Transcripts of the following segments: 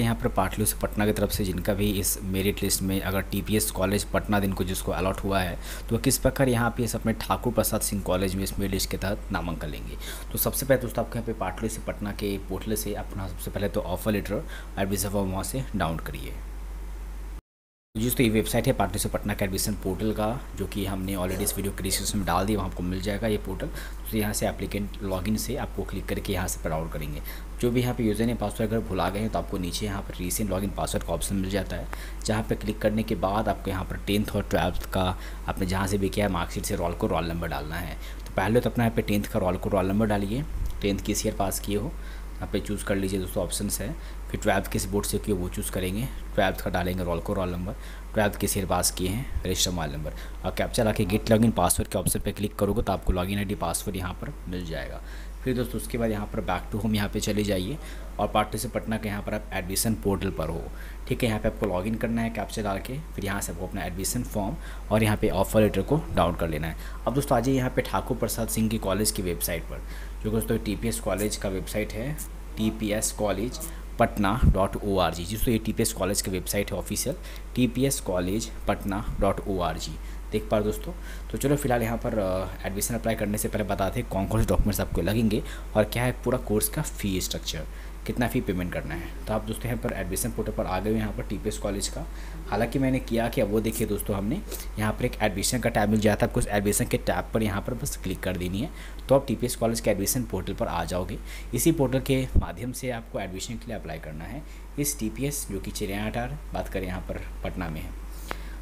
यहाँ पर पाटलू से पटना की तरफ़ से जिनका भी इस मेरिट लिस्ट में अगर टीपीएस कॉलेज पटना दिन को जिसको अलॉट हुआ है तो किस प्रकार यहाँ पे अपने ठाकुर प्रसाद सिंह कॉलेज में इस मेरिट लिस्ट के तहत नामांकन लेंगे? तो सबसे पहले दोस्तों आपको यहाँ पे पाटलू से पटना के पोर्टल से अपना सबसे पहले तो ऑफ़र लेटर एडमिशन फॉर्म वहाँ से डाउन करिए। जिस तो ये वेबसाइट है पार्टी से पटना का एडमिशन पोर्टल का, जो कि हमने ऑलरेडी इस वीडियो के डिस्क्रिप्शन में डाल दिया, वहाँ आपको मिल जाएगा ये पोर्टल तो यहाँ से एप्लीकेंट लॉगिन से आपको क्लिक करके यहाँ से डाउनलोड करेंगे। जो भी यहाँ पे यूज़र ने पासवर्ड अगर भुला गए हैं तो आपको नीचे यहाँ पर रीसेंट लॉगिन पासवर्ड का ऑप्शन मिल जाता है, जहाँ पर क्लिक करने के बाद आपको यहाँ पर टेंथ और ट्वेल्थ का आपने जहाँ से भी किया है मार्कशीट से रोल को रोल नंबर डालना है। तो पहले तो अपना यहाँ पे टेंथ का रोल को रोल नंबर डालिए टेंथ किस ईयर पास किए हो, यहाँ पे चूज़ कर लीजिए दोस्तों ऑप्शंस है। फिर ट्वेल्थ किस बोर्ड से किए वो चूज़ करेंगे? ट्वेल्थ का डालेंगे रोल को रोल नंबर ट्वेल्थ किस ईयर पास किए हैं रजिस्टर मोबाइल नंबर और कैप्चर आके गेट लॉगिन पासवर्ड के ऑप्शन पर क्लिक करोगे तो आपको लॉगिन आईडी पासवर्ड यहाँ पर मिल जाएगा। फिर दोस्तों, उसके बाद यहाँ पर बैक टू होम यहाँ पे चले जाइए और पार्टी से पटना के यहाँ पर आप एडमिशन पोर्टल पर हो। ठीक है, यहाँ पे आपको लॉगिन करना है कैप्चर डाल के फिर यहाँ से आपको अपना एडमिशन फॉर्म और यहाँ पे ऑफ़र लेटर को डाउनलोड कर लेना है। अब दोस्तों आ आज यहाँ पे ठाकुर प्रसाद सिंह की कॉलेज की वेबसाइट पर, जो दोस्तों टीपीएस कॉलेज का वेबसाइट है। TPS college Patna dot O R G जिसको ये टी पी एस कॉलेज की वेबसाइट है official T P S college Patna dot O R G देख पा रहे दोस्तों? तो चलो फ़िलहाल यहाँ पर एडमिशन अप्लाई करने से पहले बताते हैं कौन कौन से डॉक्यूमेंट्स आपको लगेंगे और क्या है पूरा कोर्स का फ़ी स्ट्रक्चर कितना फ़ी पेमेंट करना है। तो आप दोस्तों यहाँ पर एडमिशन पोर्टल पर आ गए यहाँ पर टीपीएस कॉलेज का। हालाँकि मैंने किया कि अब वो देखिए दोस्तों हमने यहाँ पर एक एडमिशन का टैब मिल जाता है आपको एडमिशन के टैब पर यहाँ पर बस क्लिक कर देनी है। तो आप टीपीएस कॉलेज के एडमिशन पोर्टल पर आ जाओगे। इसी पोर्टल के माध्यम से आपको एडमिशन के लिए अप्लाई करना है। इस टीपीएस जो कि चिड़ियाटार बात करें यहाँ पर पटना में है।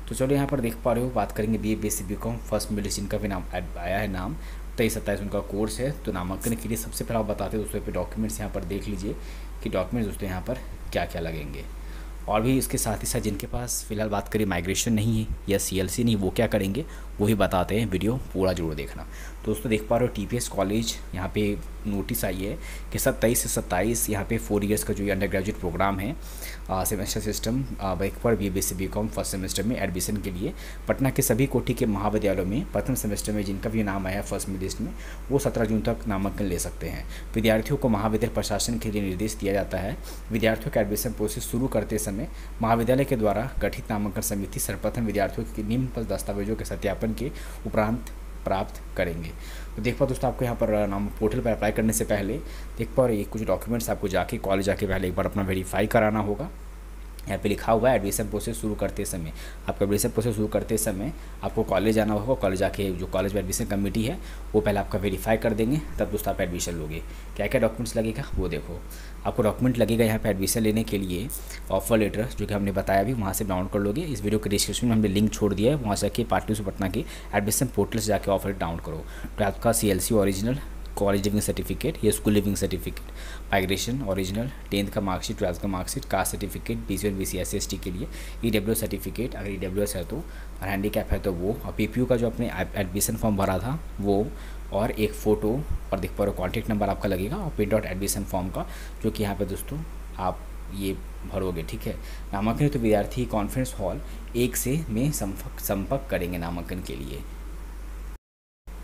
तो चलो यहाँ पर देख पा रहे हो, बात करेंगे B A B C B com first medicine का भी नाम आया है नाम। तेईस सत्ताईस उनका कोर्स है तो नामांकन के लिए सबसे पहले आप बताते हैं दोस्तों डॉक्यूमेंट्स यहाँ पर देख लीजिए कि डॉक्यूमेंट्स दोस्तों यहाँ पर क्या क्या लगेंगे। और भी इसके साथ ही साथ जिनके पास फ़िलहाल बात करें माइग्रेशन नहीं है या सीएलसी नहीं, वो क्या करेंगे वही बताते हैं वीडियो पूरा ज़रूर देखना। दोस्तों, देख पा रहे हो टीपीएस कॉलेज यहाँ पे नोटिस आई है कि सत्ताईस से सत्ताईस यहाँ पे फोर इयर्स का जो ये अंडर ग्रेजुएट प्रोग्राम है सेमेस्टर सिस्टम एक B B C B com first semester में एडमिशन के लिए पटना के सभी कोठी के महाविद्यालयों में प्रथम सेमेस्टर में जिनका भी नाम आया फ़र्स्ट लिस्ट में, वो सत्रह जून तक नामांकन ले सकते हैं। विद्यार्थियों को महाविद्यालय प्रशासन के लिए निर्देश दिया जाता है। विद्यार्थियों का एडमिशन प्रोसेस शुरू करते समय महाविद्यालय के द्वारा गठित नामांकन समिति सर्वप्रथम विद्यार्थियों के निम्न दस्तावेजों के सत्यापन के उपरांत प्राप्त करेंगे। तो देख पाओ दोस्तों, आपको यहाँ पर, नाम पोर्टल पर अप्लाई करने से पहले देख पाओ ये कुछ डॉक्यूमेंट्स आपको जाके, कॉलेज जाके पहले एक बार अपना वेरीफाई कराना होगा। यहाँ पे लिखा हुआ है एडमिशन प्रोसेस शुरू करते समय। आपका एडमिशन प्रोसेस शुरू करते समय आपको कॉलेज जाना होगा कॉलेज जाके जो कॉलेज में एडमिशन कमेटी है, वो पहले आपका वेरीफाई कर देंगे, तब दोस्तों आप एडमिशन लोगे। क्या क्या डॉक्यूमेंट्स लगेगा, वो देखो। आपको डॉक्यूमेंट लगेगा यहाँ पे एडमिशन लेने के लिए ऑफ़र लेटर जो कि हमने बताया भी वहाँ से डाउनलोड कर लोगे। इस वीडियो के डिस्क्रिप्शन में हमने लिंक छोड़ दिया है, वहाँ से जाके पार्टी से पटना के एडमिशन पोर्टल से जाकर ऑफ़र डाउनलोड करो। तो आपका C L C original college leaving certificate या school leaving certificate migration original tenth का मार्कशीट ट्वेल्थ का marksheet caste certificate B C B C S S T के लिए ई डब्ल्यू सर्टिफिकेट अगर ई डब्ल्यू एस है तो और handicap है तो वो, और पी पी यू का जो अपने एडमिशन फॉर्म भरा था, वो, और एक फ़ोटो और देख पा रहे कॉन्टैक्ट नंबर आपका लगेगा, और प्रिंट आउट एडमिशन फॉर्म का, जो कि यहाँ पे दोस्तों, आप ये भरोगे, ठीक है? नामांकन तो विद्यार्थी कॉन्फ्रेंस हॉल एक से में संपर्क संपर्क करेंगे नामांकन के लिए।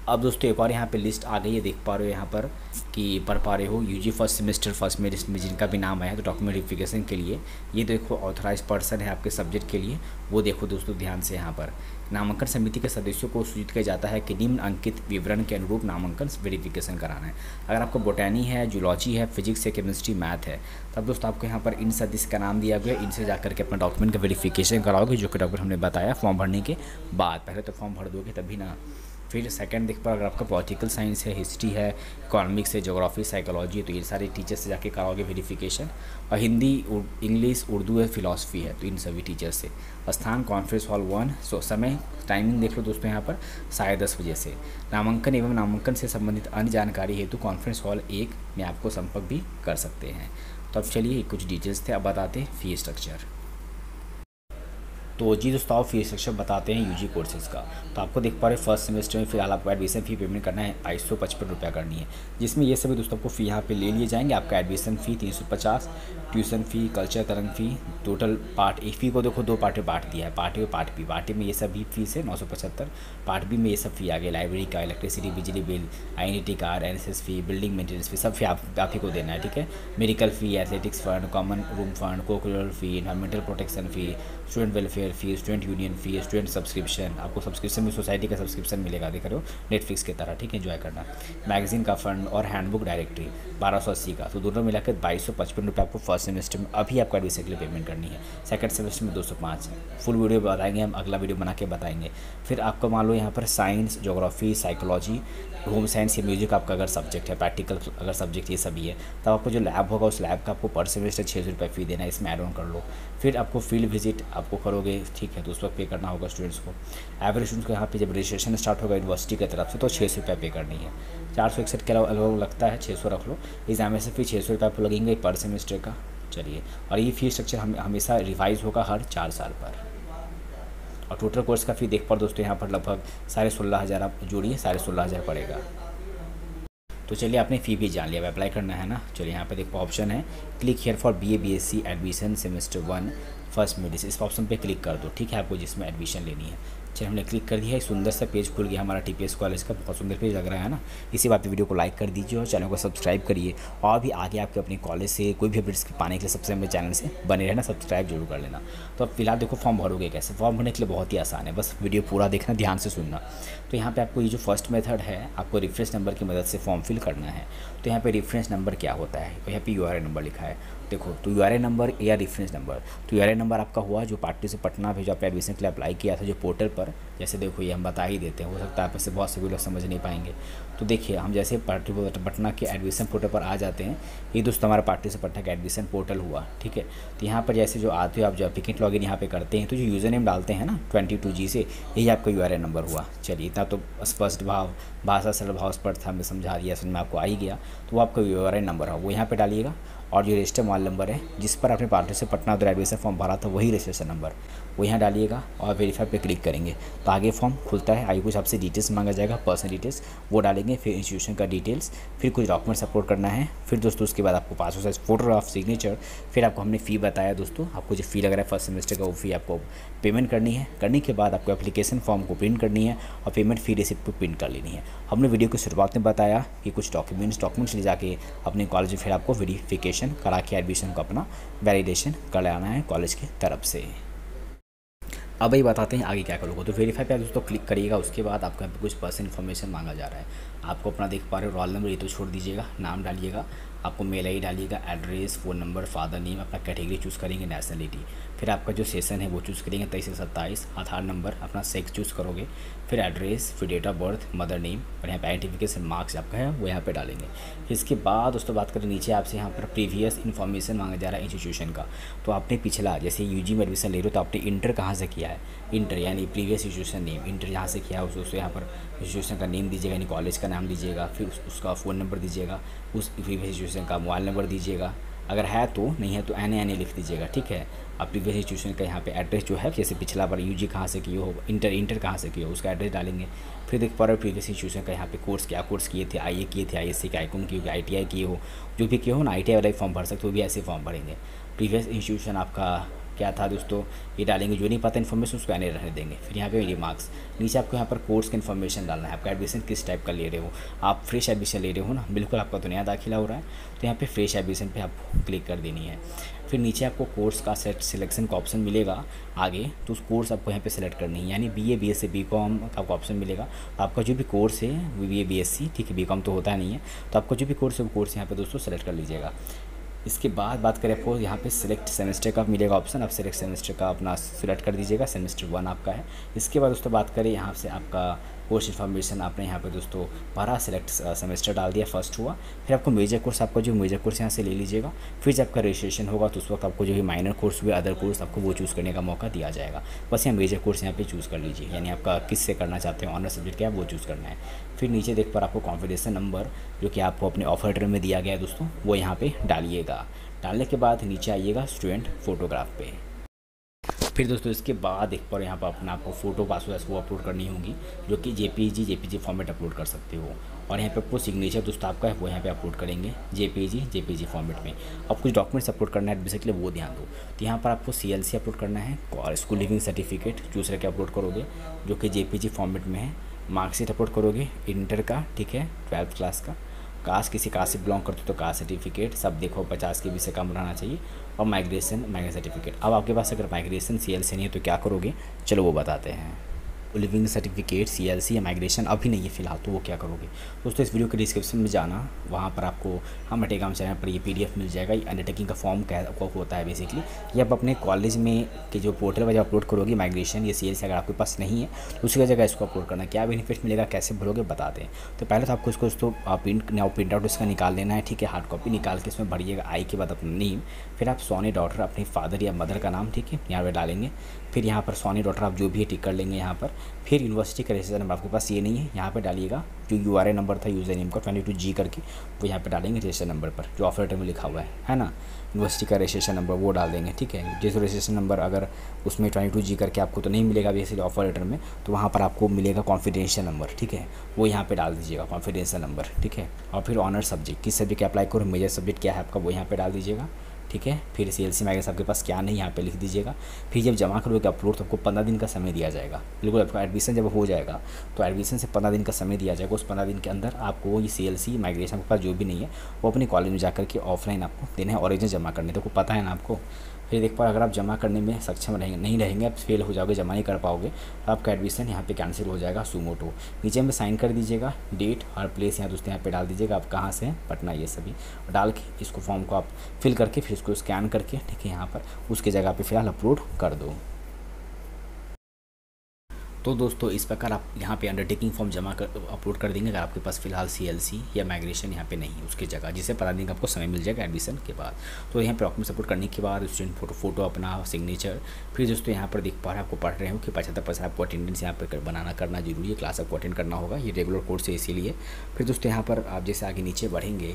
अब दोस्तों एक और यहाँ पे लिस्ट आ गई है, देख पा रहे हो यहाँ पर कि पढ़ पा रहे हो। यूजी फ़र्स्ट सेमेस्टर फ़र्स्ट में में जिनका भी नाम आया है तो डॉक्यूमेंट वेरिफिकेशन के लिए। ये देखो ऑथराइज पर्सन है आपके सब्जेक्ट के लिए। वो देखो दोस्तों ध्यान से यहाँ पर। नामांकन समिति के सदस्यों को सूचित किया जाता है कि निम्न अंकित विवरण के अनुरूप नामांकन वेरिफिकेशन कराना है। अगर आपको बोटैनी है जूलॉजी है फिजिक्स है केमिस्ट्री मैथ है, तब दोस्तों आपको यहाँ पर इन सदस्य का नाम दिया गया। इनसे जाकर के अपना डॉक्यूमेंट का वेरिफिकेशन कराओगे, जो कि डॉक्यूमेंट हमने बताया फॉर्म भरने के बाद। पहले तो फॉर्म भर दोगे तभी ना फिर सेकंड देख पा अगर आपका पॉलिटिकल साइंस है हिस्ट्री है इकोनॉमिक्स है जोग्राफी साइकोलॉजी है तो ये सारे टीचर्स से जाके कराओगे वेरीफिकेशन और हिंदी इंग्लिश उर्दू है फिलासफी है तो इन सभी टीचर से। स्थान कॉन्फ्रेंस हॉल वन सो समय टाइमिंग देख लो दोस्तों यहाँ पर, साढ़े दस बजे से। नामांकन एवं नामांकन से संबंधित अन्य जानकारी हेतु कॉन्फ्रेंस हॉल एक में आपको संपर्क भी कर सकते हैं। तो अब चलिए, कुछ डिटेल्स थे, अब बताते हैं फ़ी स्ट्रक्चर तो जी दोस्तों आप फ़ीस स्ट्रक्चर बताते हैं यूजी कोर्सेज़ का। तो आपको देख पा रहे फ़र्स्ट सेमेस्टर में फ़िलहाल आपको एडमिशन फ़ी पेमेंट करना है बाईस सौ पचपन रुपया करनी है। जिसमें ये सभी दोस्तों आपको फ़ी यहाँ पे ले लिए जाएँगे। आपका एडमिशन फ़ी तीन सौ पचास ट्यूशन फ़ी कल्चर तरंग फ़ी टोटल पार्ट ए फ़ी को देखो, दो पार्ट में बांट दिया है। पार्ट ए और पार्ट बी पार्ट ए में ये सब भी फ़ीस है, नौ सौ पचहत्तर। पार्ट बी में ये सब फ़ी आ गया लाइब्रेरी का इलेक्ट्रिसिटी बिजली bill I card and fee building maintenance fee सब फ़ी आप ही को देना है, ठीक है? Medical fee athletics fund common room fund cocurricular fee environmental protection fee student welfare fee student union fee student subscription आपको सब्सक्रिप्शन में सोसाइटी का सब्सक्रिप्शन मिलेगा, देख रहे हो? नेटफ्लिक्स की तरह, ठीक है? इन्जॉय करना। मैगजीन का फंड और हैंडबुक डायरेक्टरी बारह सौ अस्सी का। तो दोनों मिलाकर बाईस सौ पचपन रुपये आपको फ़र्स्ट सेमेस्टर में अभी आपको एडमिशन के लिए पेमेंट करनी है। सेकंड सेमेस्टर में दो सौ पाँच। फुल वीडियो बताएँगे हम, अगला वीडियो बना के बताएँगे। फिर आपको मान लो यहाँ पर science geography psychology home science या म्यूज़िक आपका अगर सब्जेक्ट है प्रैक्टिकल अगर सब्जेक्ट ये सभी है, तब आपको जो लैब होगा, उस लैब का आपको पर सेमेस्टर छः सौ रुपये फ़ी देना है, इसमें एड ऑन कर लो। फिर आपको फ़ील्ड विज़िट आपको करोगे ठीक है तो उस वक्त पे करना होगा स्टूडेंट्स को। एवरेज स्टूडेंट्स को यहाँ पे जब रजिस्ट्रेशन स्टार्ट होगा यूनिवर्सिटी की तरफ़ से तो छः सौ रुपये पे करनी है। चार सौ इकसठ के अलावा लगता है छः सौ रख लो। एग्जामिनेशन फ़ी छः सौ रुपये आपको लगेंगे पर सेमेस्टर का। चलिए, और ये फ़ी स्ट्रक्चर हम, हमेशा रिवाइज होगा हर चार साल पर। और टोटल कोर्स का फ़ी देख पर दोस्तों, यहाँ पर लगभग साढ़े सोलह हज़ार आप जोड़िए, साढ़े सोलह हज़ार पड़ेगा। तो चलिए, आपने फ़ी भी जान लिया अप्लाई करना है ना। चलिए, यहाँ पे देखो ऑप्शन है click here for B A B S C admission semester one first medicine इस ऑप्शन पे क्लिक कर दो, ठीक है आपको जिसमें एडमिशन लेनी है। चलिए हमने क्लिक कर दिया है सुंदर सा पेज खुल गया हमारा टीपीएस कॉलेज का, बहुत सुंदर पेज लग रहा है ना। इसी बात पे वीडियो को लाइक कर दीजिए और चैनल को सब्सक्राइब करिए और भी आगे आपके अपने कॉलेज से कोई भी अपडेट्स पाने के लिए सबसे मेरे चैनल से बने रहना सब्सक्राइब ज़रूर कर लेना। तो अब फ़िलहाल देखो फॉर्म भरोगे कैसे। फॉर्म भरने के लिए बहुत ही आसान है, बस वीडियो पूरा देखना, ध्यान से सुनना। तो यहाँ पर आपको ये जो फ़र्स्ट मेथड है, आपको रेफरेंस नंबर की मदद से फॉर्म फिल करना है। तो यहाँ पर रेफरेंस नंबर क्या होता है? तो यहाँ पर यू नंबर लिखा है। देखो तो यू नंबर या रेफरेंस नंबर तो यू नंबर आपका हुआ जो पार्टी से पटना भेजो, आपने एडमिशन के लिए अप्लाई किया था जो पोर्टल पर। जैसे देखो, ये हम बता ही देते हैं। हो सकता है आप इससे बहुत से भी लोग समझ नहीं पाएँगे। तो देखिए, हम जैसे पार्टी पटना के एडमिशन पोर्टल पर आ जाते हैं। ये दोस्तों हमारा पार्टी से पटना का एडमिशन पोर्टल हुआ, ठीक है? तो यहाँ पर जैसे जो आते हो आप, जो एप्लीकेंट लॉगिन यहाँ पे करते हैं तो जो यूज़र नेम डालते हैं ना ट्वेंटी टू जी से, यही आपका यू नंबर हुआ। चलिए, इतना तो स्पष्ट भाव, भाषा सरल भाव स्पष्ट था मैं समझा दिया, समझ में आपको आ ही गया। तो वो आपका यू नंबर है वो यहाँ पर डालिएगा। और जो रजिस्टर मोबाइल नंबर है, जिस पर आपने पार्टी से पटना एडमिशन फॉर्म भरा था, वही रजिस्ट्रेशन नंबर। वो यहाँ डालिएगा और वेरीफाई पे क्लिक करेंगे। तो आगे फॉर्म खुलता है, आगे कुछ आपसे डिटेल्स मांगा जाएगा पर्सनल डिटेल्स वो डालेंगे, फिर इंस्टीट्यूशन का डिटेल्स फिर कुछ डॉक्यूमेंट्स अपलोड करना है। फिर दोस्तों, उसके बाद आपको पासपोर्ट साइज़ फोटोग्राफ सिग्नेचर फिर आपको हमने फ़ी बताया दोस्तों। आपको जो फ़ी लग रहा है फ़र्स्ट सेमेस्टर का, वो फ़ी आपको पेमेंट करनी है। करने के बाद आपको एप्लीकेशन फॉर्म को प्रिंट करनी है और पेमेंट फ़ी रिसिप्ट को प्रिंट कर लेनी है। हमने वीडियो की शुरुआत में बताया कि कुछ डॉक्यूमेंट्स डॉक्यूमेंट्स ले जाके अपने कॉलेज में फिर आपको वेरीफिकेशन करा के एडमिशन को अपना वैलिडेशन कराना है कॉलेज की तरफ़ से। अब ही बताते हैं आगे क्या करोगे। तो वेरीफाई पे दोस्तों क्लिक करिएगा, उसके बाद आपको कुछ पर्सन इन्फॉर्मेशन मांगा जा रहा है। आपको अपना देख पा रहे हो रोल नंबर ये तो छोड़ दीजिएगा, नाम डालिएगा, आपको मेल आई डालिएगा address phone number father name अपना कैटेगरी चूज़ करेंगे नेशनलिटी फिर आपका जो सेशन है वो चूज़ करेंगे तेईस से सत्ताईस, आधार नंबर अपना सेक्स चूज़ करोगे, फिर एड्रेस फिर date of birth mother name और यहाँ पे आइडेंटिफिकेशन मार्क्स आपका है, वो यहाँ पे डालेंगे। फिर इसके बाद दोस्तों बात करें नीचे आपसे यहाँ पर प्रीवियस इन्फॉर्मेशन मांगा जा रहा है इंस्टीट्यूशन का। तो आपने पिछला, जैसे यू में एडमिशन ले रहे हो तो आपने इंटर कहाँ से किया है? इंटर यानी प्रीवियस इंस्टीट्यूशन नेम इंटर जहाँ से किया है उसको यहाँ पर इंस्टीट्यूशन का नेम दीजिएगा, यानी कॉलेज का नाम दीजिएगा, फिर उसका फ़ोन नंबर दीजिएगा, उस प्रीवियस इंस्टीट्यूशन का मोबाइल नंबर दीजिएगा। अगर है तो नहीं है तो एन एन लिख दीजिएगा, ठीक है? आप प्रीवियस इंस्टीट्यूशन का यहाँ पे एड्रेस जो है, जैसे पिछला बार यूजी कहाँ से किए हो इंटर इंटर कहाँ से किए हो, उसका एड्रेस डालेंगे। फिर देख पा रहे हो प्रीवियस इंस्टीट्यूशन का यहाँ पे कोर्स क्या कोर्स किए थे आई ए किए थे आई एस सी का आईकॉम किए आई टी आई किए हो, जो भी किए हो ना आई टी आई वाला फॉर्म भर सकते हो भी ऐसे फॉर्म भरेंगे। प्रीवियस इंस्टीट्यूशन आपका क्या था दोस्तों? ये डालेंगे जो नहीं पता इन्फॉर्मेशन उसको आने रहने देंगे। फिर यहाँ पे रिमार्क्स नीचे आपको यहाँ पर कोर्स का इन्फॉर्मेशन डालना है। आपका एडमिशन किस टाइप का ले रहे हो? आप फ्रेश एडमिशन ले रहे हो ना? बिल्कुल आपका तो नया दाखिला हो रहा है। तो यहाँ पे फ्रेश एडमिशन पे आपको क्लिक कर देनी है। फिर नीचे आपको कोर्स का सेट सिलेक्शन का ऑप्शन मिलेगा आगे। तो उस कोर्स आपको यहाँ पे सेलेक्ट करनी है। यानी B A B S C B com का आपको ऑप्शन मिलेगा। आपका जो भी कोर्स है B A B S C ठीक है? बी कॉम तो होता नहीं है। तो आपका जो भी कोर्स है, वो कोर्स यहाँ पे दोस्तों सेलेक्ट कर लीजिएगा। इसके बाद बात करें आपको यहाँ पे सिलेक्ट सेमेस्टर का मिलेगा ऑप्शन आप सिलेक्ट सेमेस्टर का अपना सिलेक्ट कर दीजिएगा सेमेस्टर वन आपका है। इसके बाद दोस्तों बात करें यहाँ से आपका कोर्स इन्फॉर्मेशन आपने यहाँ पे दोस्तों भरा सेलेक्ट सेमेस्टर डाल दिया फ़र्स्ट हुआ। फिर आपको मेजर कोर्स आपका जो मेजर कोर्स यहाँ से ले लीजिएगा। फिर जब आपका रजिस्ट्रेशन होगा तो उस वक्त आपको जो भी माइनर कोर्स हुए अदर कोर्स आपको वो चूज़ करने का मौका दिया जाएगा। बस यहाँ मेजर कोर्स यहाँ पर चूज़ कर लीजिए। यानी आपका किस से करना चाहते हैं ऑनर सब्जेक्ट क्या वो चूज़ करना है। फिर नीचे देख पर आपको कॉन्फिडेंसन नंबर जो कि आपको अपने ऑफ़र लेटर में दिया गया है दोस्तों, वो यहाँ पर डालिएगा। डालने के बाद नीचे आइएगा स्टूडेंट फ़ोटोग्राफ पे। फिर दोस्तों इसके बाद एक बार यहाँ पर अपना आपको फ़ोटो पासवर्ड वो अपलोड करनी होगी, जो कि जेपीजी जेपीजी फॉर्मेट अपलोड कर सकते हो। और यहाँ पे आपको सिग्नेचर दोस्तों आपका है, वो यहाँ पे अपलोड करेंगे जेपीजी जेपीजी फॉर्मेट में। अब कुछ डॉक्यूमेंट्स अपलोड करना है बेसिकली वो ध्यान दो। तो यहाँ पर आपको सी एल सी अपलोड करना है और स्कूल लिविंग सर्टिफिकेट चूज़ करके अपलोड करोगे, जो कि जे पी जी फॉर्मेट में है। मार्कशीट अपलोड करोगे इंटर का, ठीक है ट्वेल्थ क्लास का। कास्ट, किसी कास्ट से बिलोंग करते हो तो कास्ट सर्टिफिकेट सब देखो, पचास के बी से कम रहना चाहिए और माइग्रेशन माइग्रेशन सर्टिफिकेट अब आपके पास अगर माइग्रेशन सी से नहीं है तो क्या करोगे? चलो वो बताते हैं। Leaving certificate C L C या माइग्रेशन अभी नहीं है फ़िलहाल तो वो क्या करोगे? दोस्तों, इस वीडियो के डिस्क्रिप्शन में जाना, वहाँ पर आपको हम टेकाम चैनल पर ये पीडीएफ मिल जाएगा, ये अंडरटेकिंग का फॉर्म क्या होता है बेसिकली ये आप अपने कॉलेज में के जो पोर्टल पर जब अपलोड करोगे माइग्रेशन या सी एल सी अगर आपके पास नहीं है तो उसकी जगह इसको अपलोड करना क्या बेनिफिट मिलेगा, कैसे भरोगे बता दें तो पहले तो आपको इसको दोस्तों प्रिंट प्रिंट आउट इसका निकाल लेना है, ठीक है? हार्ड कॉपी निकाल के इसमें भरिएगा आई के बाद अपना नेम फिर आप सोनी डॉटर अपने फादर या मदर का नाम, ठीक है? यहाँ पर डालेंगे। फिर यहाँ पर सोनी डॉटर आप जो भी है टिक कर लेंगे यहाँ पर। फिर यूनिवर्सिटी का रजिस्ट्रेशन नंबर आपके पास ये नहीं है, यहाँ पर डालिएगा, जो यू आर ए नंबर था यूज़र नेम का ट्वेंटी टू जी करके, वो यहाँ पर डालेंगे रजिस्टर नंबर पर, जो ऑफ़र लेटर में लिखा हुआ है है ना? यूनिवर्सिटी का रजिस्ट्रेशन नंबर वो डाल देंगे, ठीक है? जैसे रजिस्ट्रेशन नंबर अगर उसमें ट्वेंटी टू जी करके आपको तो नहीं मिलेगा बेसिकली ऑफ़र लेटर में तो वहाँ पर आपको मिलेगा कॉन्फिडेंशियल नंबर ठीक है? वो यहाँ पर डाल दीजिएगा कॉन्फिडेंशियल नंबर ठीक है? और फिर ऑनर सब्जेक्ट किस सब्जेक्ट अप्लाई करो मेजर सब्जेक्ट क्या है आपका, वो यहाँ पर डाल दीजिएगा। ठीक है? फिर सी एल सी मैगज आपके पास क्या नहीं यहाँ पे लिख दीजिएगा। फिर जब जमा करोगे अपलोड तो आपको पंद्रह दिन का समय दिया जाएगा। बिल्कुल, आपका एडमिशन जब हो जाएगा तो एडमिशन से पंद्रह दिन का समय दिया जाएगा। उस पंद्रह दिन के अंदर आपको ये सी एल सी माइग्रेशन के पास जो भी नहीं है, वो अपने कॉलेज में जाकर के ऑफलाइन आपको देना है ऑरिजिनल जमा करने। तो आपको पता है ना आपको? फिर एक बार अगर आप जमा करने में सक्षम रहेंगे, नहीं रहेंगे, आप फेल हो जाओगे, जमा नहीं कर पाओगे तो आपका एडमिशन यहाँ पे कैंसिल हो जाएगा सुमोटो नीचे में साइन कर दीजिएगा डेट और प्लेस यहाँ दोस्तों यहाँ पे डाल दीजिएगा, आप कहाँ से हैं? पटना, ये सभी. डाल के इसको फॉर्म को आप फिल करके फिर इसको स्कैन करके, ठीक है, यहाँ पर, उसके जगह पर फ़िलहाल अपलोड कर दो। तो दोस्तों, इस प्रकार आप यहाँ पे अंडरटेकिंग फॉर्म जमा कर अपलोड कर देंगे। अगर आपके पास फ़िलहाल सीएलसी या माइग्रेशन यहाँ पे नहीं उसकी जगह, जिसे पता देंगे आपको समय मिल जाएगा एडमिशन के बाद। तो यहाँ पे डॉक्यूमेंट अपलोड करने के बाद स्टूडेंट फ़ोटो फ़ोटो अपना सिग्नेचर फिर दोस्तों, यहाँ पर देख पा रहे हैं, आपको पढ़ रहे हो कि पचहत्तर परसेंट आपको अटेंडेंस यहाँ पर बनाना करना ज़रूरी है क्लास आपको अटेंड करना होगा। ये रेगुलर कोर्स है इसीलिए। फिर दोस्तों, यहाँ पर आप जैसे आगे नीचे बढ़ेंगे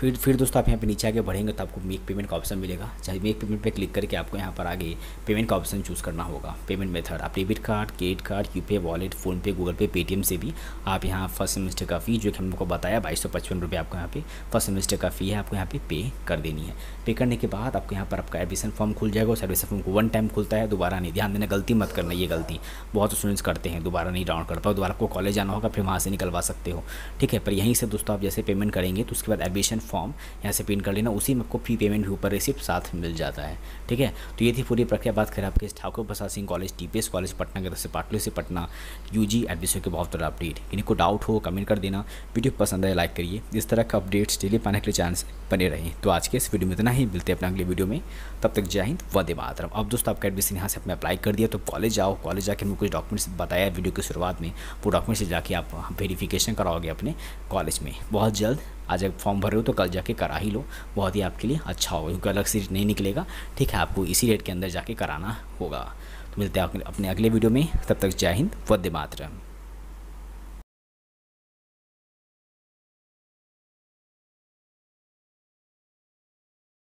फिर फिर दोस्तों आप यहाँ पे नीचे आगे बढ़ेंगे तो आपको मेक पेमेंट का ऑप्शन मिलेगा। चाहे मेक पेमेंट पे क्लिक करके आपको यहाँ पर आगे पेमेंट का ऑप्शन चूज़ करना होगा। पेमेंट मेथड आप debit card credit card U wallet PhonePe Google Pay Paytm से भी आप यहाँ फ़र्स्ट सेमेस्टर का फ़ी जो कि हम लोग को बताया, बाईस सौ पचपन रुपये आपको यहाँ पे फ़र्स्ट सेमेस्टर का फ़ी है, आपको यहाँ पे पे कर देनी है। पे करने के बाद आपको यहाँ पर आपका एडमिशन फॉर्म खुल जाएगा, उस एडमिशन फॉर्म को वन टाइम खुलता है, दोबारा नहीं, ध्यान देना गलती मत करना, ये गलती। बहुत स्टूडेंट्स करते हैं, दोबारा नहीं डाउन कर पाओ, दोबारा आपको कॉलेज जाना होगा, फिर वहाँ से निकलवा सकते हो। ठीक है, पर यहीं से दोस्तों आप जैसे पेमेंट करेंगे तो उसके बाद एडमिशन फॉर्म यहाँ से पिन कर लेना, उसी में आपको फ़ी पेमेंट भी ऊपर रिसिप्ट साथ मिल जाता है, ठीक है? तो ये थी पूरी प्रक्रिया बात करें आपके Thakur Prasad Singh college T college Patna की तरफ़ से पाटली से पटना यू जी एडमिशन के बहुत बड़ा अपडेट इन्हीं को डाउट हो कमेंट कर देना वीडियो पसंद आए लाइक करिए। इस तरह का अपडेट्स डेली पाने के लिए चांस बने रहें तो आज के इस वीडियो में इतना ही। मिलते हैं अपने अगले वीडियो में। तब तक जय हिंद, वंदे मातरम। अब दोस्तों, आपका एडमिशन यहाँ से अपने अप्लाई कर दिया तो कॉलेज जाओ कॉलेज जाके हमने कुछ डॉक्यूमेंट्स बताया वीडियो की शुरुआत में। वो डॉक्यूमेंट्स जाके आप वेरीफिकेशन कराओगे अपने कॉलेज में। बहुत जल्द आज अगर फॉर्म भर रहे हो तो कल जाके करा ही लो। बहुत ही आपके लिए अच्छा होगा, क्योंकि अलग से नहीं निकलेगा। ठीक है, आपको इसी रेट के अंदर जाके कराना होगा। तो मिलते हैं अपने अगले वीडियो में। तब तक जय हिंद, वंदे मातरम।